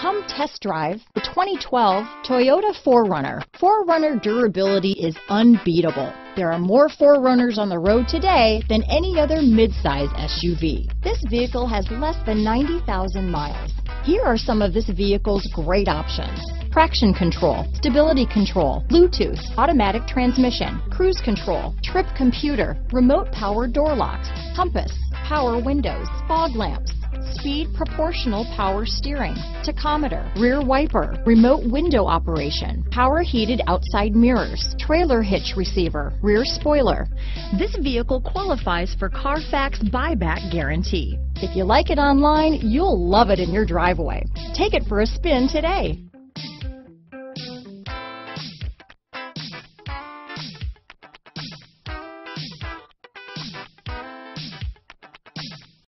Come test drive the 2012 Toyota 4Runner. 4Runner durability is unbeatable. There are more 4Runners on the road today than any other midsize SUV. This vehicle has less than 90,000 miles. Here are some of this vehicle's great options. Traction control, stability control, Bluetooth, automatic transmission, cruise control, trip computer, remote power door locks, compass, power windows, fog lamps, speed proportional power steering, tachometer, rear wiper, remote window operation, power heated outside mirrors, trailer hitch receiver, rear spoiler. This vehicle qualifies for Carfax buyback guarantee. If you like it online, you'll love it in your driveway. Take it for a spin today.